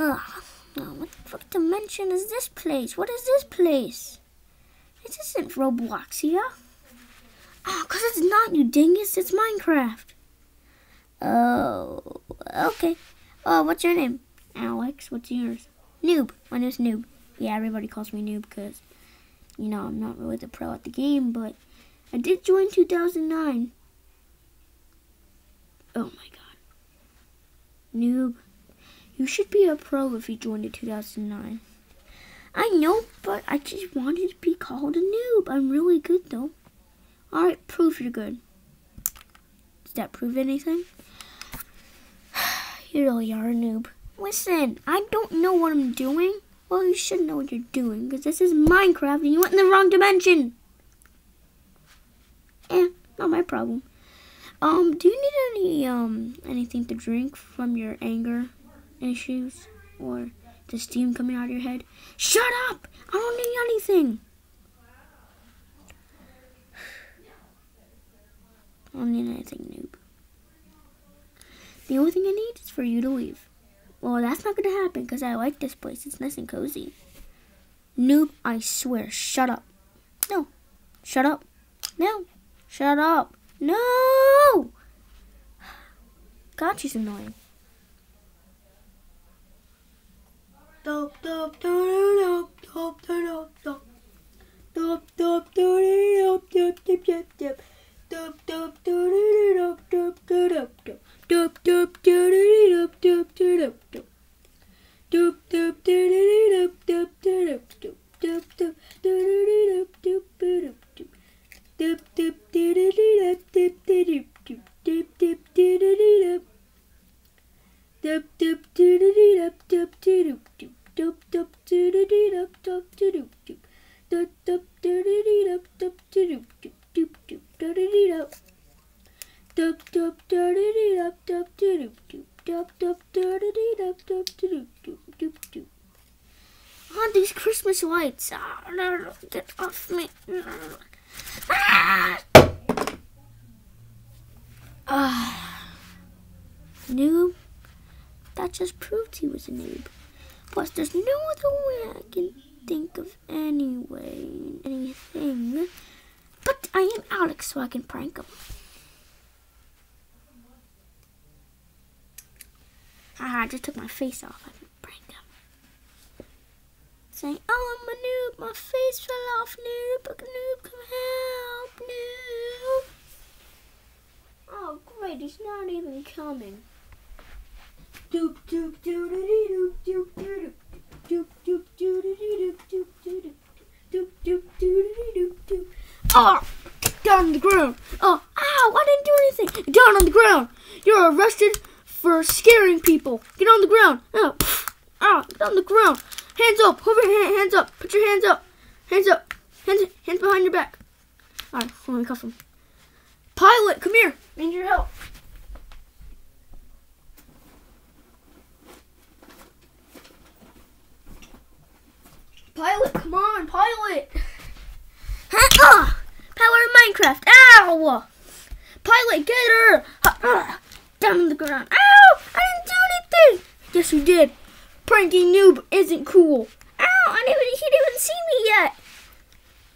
Ugh. Oh, what the fuck dimension is this place? What is this place? This isn't Robloxia. Oh, because it's not, you dingus. It's Minecraft. Oh, okay. Oh, what's your name? Alex. What's yours? Noob. My name's Noob. Yeah, everybody calls me Noob because, you know, I'm not really the pro at the game, but I did join 2009. Oh my god. Noob. You should be a pro if you joined in 2009. I know, but I just wanted to be called a noob. I'm really good, though. Alright, prove you're good. Does that prove anything? You really are a noob. Listen, I don't know what I'm doing. Well, you should know what you're doing, because this is Minecraft and you went in the wrong dimension. Eh, not my problem. Um, do you need any, um, anything to drink from your anger issues? Or the steam coming out of your head? Shut up! I don't need anything. I don't need anything, noob. The only thing I need is for you to leave. Well, that's not going to happen because I like this place. It's nice and cozy. Noob, I swear, shut up. No. Shut up. No. Shut up. No! God, she's annoying. doop doop doop doop doop doop doop dip dip dip dip dip Dup dup dirty dup dup dup dup dup dup dirty dup dup dup dup dup dup. On these Christmas lights, no, get off me! Ah! Ah, noob. That just proved he was a noob. Plus, there's no other way I can think of anyway, anything. But I am Alex, so I can prank him. Ah, I just took my face off. I can prank him. Saying, oh, I'm a noob. My face fell off, noob. Noob, come help, noob. Oh, great. He's not even coming. Oh, down on the ground. Oh, ow! I didn't do anything. Down on the ground. You're arrested for scaring people. Get on the ground. Oh, ah, get on the ground. Hands up. Over your hands up. Put your hands up. Hands up. Hands hands behind your back. All right, let me cuff him. Pilot, come here. I need your help. Pilot, come on, pilot. Huh? Power Minecraft. Ow! Pilot, get her. Uh, down on the ground. Ow! I didn't do anything. Yes, you did. Pranking noob isn't cool. Ow! I didn't he didn't even see me yet.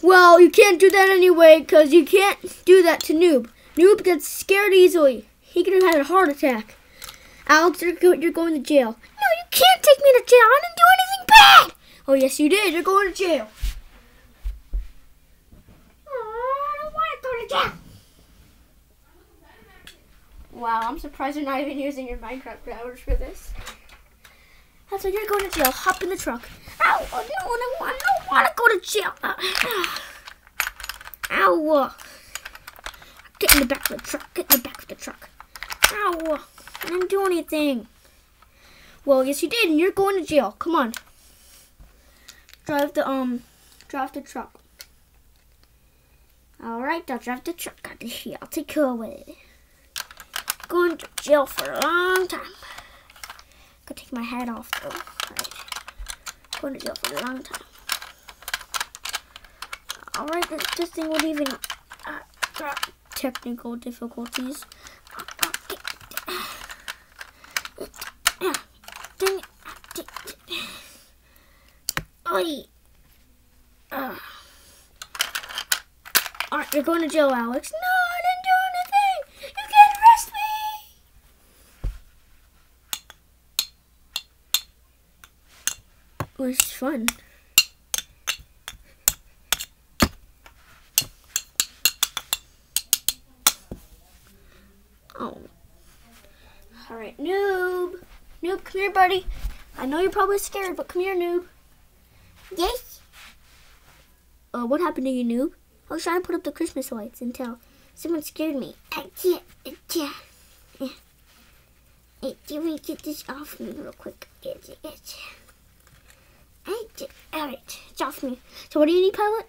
Well, you can't do that anyway, because you can't do that to noob. Noob gets scared easily. He could have had a heart attack. Alex, you're, you're going to jail. No, you can't take me to jail. I didn't do anything bad. Oh, yes, you did. You're going to jail. Oh, I don't want to go to jail. Wow, I'm surprised you're not even using your Minecraft hours for this. That's why you're going to jail. Hop in the truck. Ow! No, I don't want, I don't want to go to jail. Uh, ow! Get in the back of the truck. Get in the back of the truck. Ow! I didn't do anything. Well, yes, you did, and you're going to jail. Come on. Drive the um, drive the truck. All right, I'll drive the truck out of here. I'll take care of it. Going to jail for a long time. Gotta take my hat off though. Alright. Going to jail for a long time. Alright, this, this thing would even uh, technical difficulties. Uh, uh, uh, dang it. Oi! Uh. Alright, you're going to jail, Alex. No, I didn't do anything! You can't arrest me! It was fun. Oh. Alright, noob. Noob, come here, buddy. I know you're probably scared, but come here, noob. Yes. Uh, what happened to you, noob? I was trying to put up the Christmas lights until someone scared me. I can't. I can't. Let me get this off me real quick. It's, it's, I did. Alright, it's off me. So what do you need, pilot?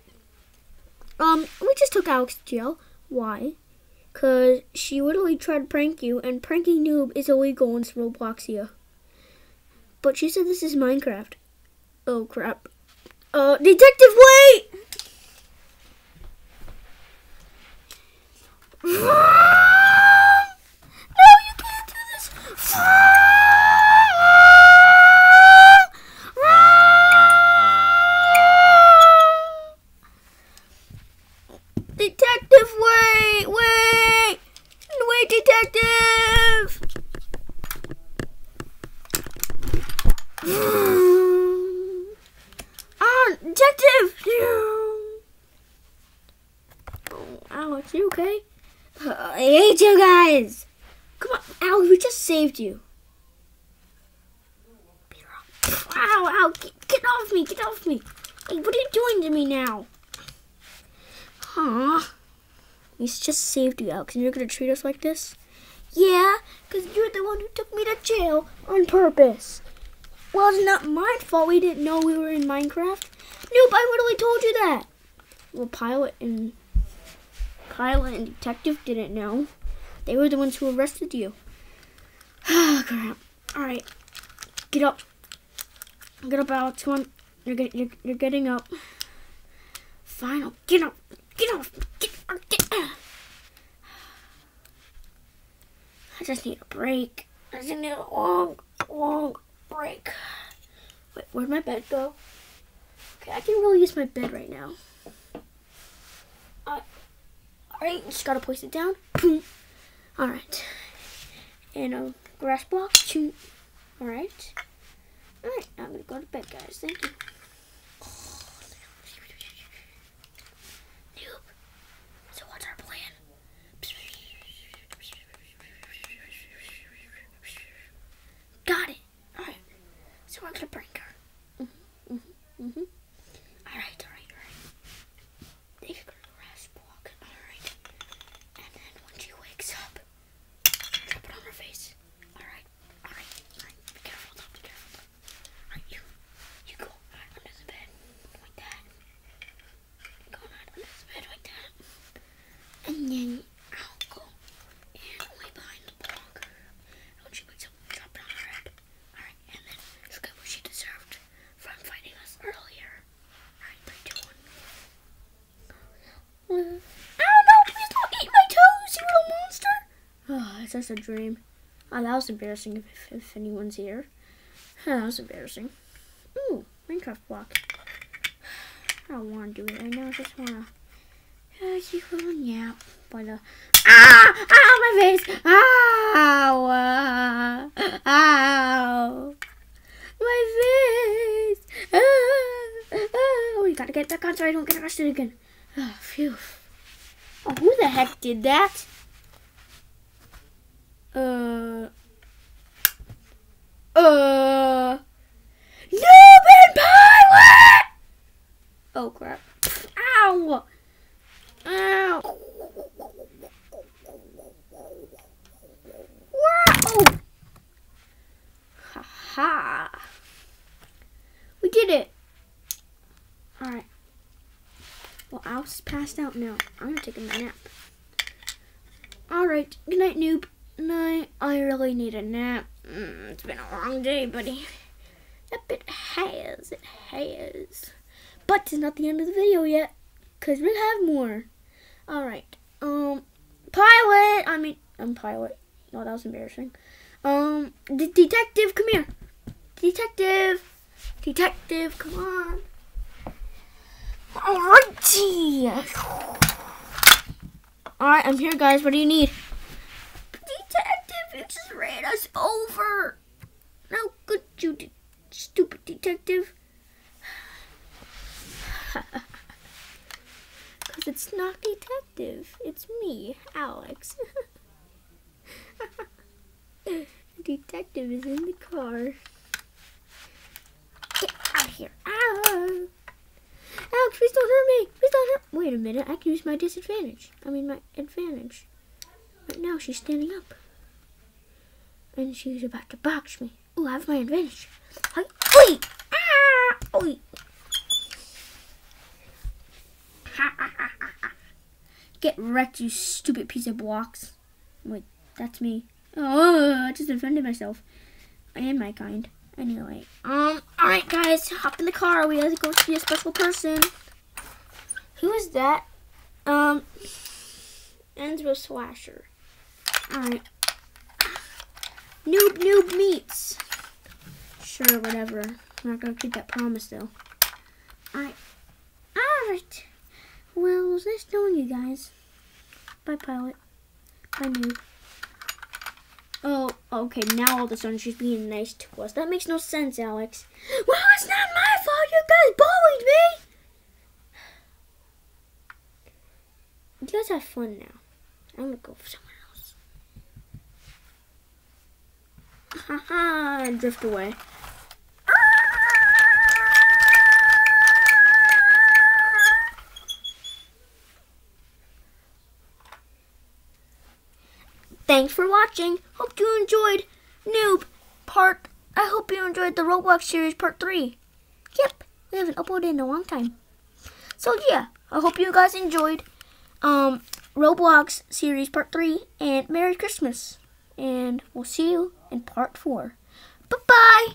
Um, we just took Alex to jail. Why? Because she literally tried to prank you, and pranking noob is illegal in Robloxia. But she said this is Minecraft. Oh, crap. Uh, Detective, wait! saved you. Ow, ow, get, get off me, get off me. Hey, what are you doing to me now? Huh? We just saved you, Alex, and you're gonna treat us like this? Yeah, because you're the one who took me to jail on purpose. Well, it's not my fault we didn't know we were in Minecraft. Nope, I literally told you that. Well, Pilot and Pilot and Detective didn't know. They were the ones who arrested you. Oh, crap. All right, get up. Get up, Alex. Come on. You're, get, you're, you're getting up. Final. Get up. Get off. Get up. Get I just need a break. I just need a long, long break. Wait, where'd my bed go? Okay, I can really use my bed right now. Uh, Alright, just gotta place it down. Alright. And a grass block. Alright. Alright, I'm gonna go to bed, guys. Thank you. Noob. So what's our plan? Got it. Alright. So we're gonna prank her. Mm-hmm, mm-hmm, mm-hmm. Alright, alright, alright. They could grass block. Alright. And then when she wakes up, drop it on her face. Alright, alright, alright. Be careful, though, be careful. though. Alright, you, you go under the bed like that. Go under the bed like that. And then I'll go and lay behind the block. And when she wakes up, drop it on her head. Alright, and then she'll get what she deserved from fighting us earlier. Alright, three, two, one. Uh, oh no, please don't eat my toes, you little monster! Oh, it's just a dream. Oh, that was embarrassing if, if anyone's here. that was embarrassing. Ooh, Minecraft block. I don't want to do it right now. I just want to. Uh, keep going, yeah. But, uh. Ah! Ow, my face! Ow! Uh, ow! My face! Ah, ah. We gotta get back on so I don't get arrested again. Oh, phew. Oh, who the heck did that? Uh. Uh. Noob Pilot! Oh, crap. Ow! Ow! Wow! Ha ha! We did it! Alright. Well, Alice passed out now. I'm gonna take a nap. Alright, good night, noob. Night. I really need a nap. Mm, it's been a long day, buddy. Yep, it has. It has. But it's not the end of the video yet. Because we have more. Alright. Um, pilot. I mean, I'm pilot. No, that was embarrassing. Um, de- detective, come here. Detective. Detective, come on. Alrighty. Alright, I'm here, guys. What do you need? You just ran us over. How could you, de- stupid detective? Because it's not detective. It's me, Alex. the detective is in the car. Get out of here. Ah. Alex, please don't hurt me. Please don't hurt. Wait a minute. I can use my disadvantage. I mean, my advantage. Right now, she's standing up. And she's about to box me. Ooh, I have my advantage. Hi. Oi! Ah! Oi! Get wrecked, you stupid piece of blocks. Wait, that's me. Oh, I just offended myself. I am my kind. Anyway, um, alright guys, hop in the car. We have to go see a special person. Who is that? Um, Enzo Slasher. Alright. Noob Noob Meets. Sure, whatever. I'm not gonna keep that promise though. I... Alright. Well, was nice knowing you guys. Bye, pilot. Bye, noob. Oh, okay, now all of a sudden she's being nice to us. That makes no sense, Alex. Well, it's not my fault. You guys bullied me. You guys have fun now. I'm gonna go for somewhere else. Haha, and drift away. Thanks for watching. Hope you enjoyed Noob Part. I hope you enjoyed the Roblox series Part 3. Yep, we haven't uploaded in a long time. So yeah, I hope you guys enjoyed um, Roblox series Part 3 and Merry Christmas. And we'll see you in Part 4. Bye-bye.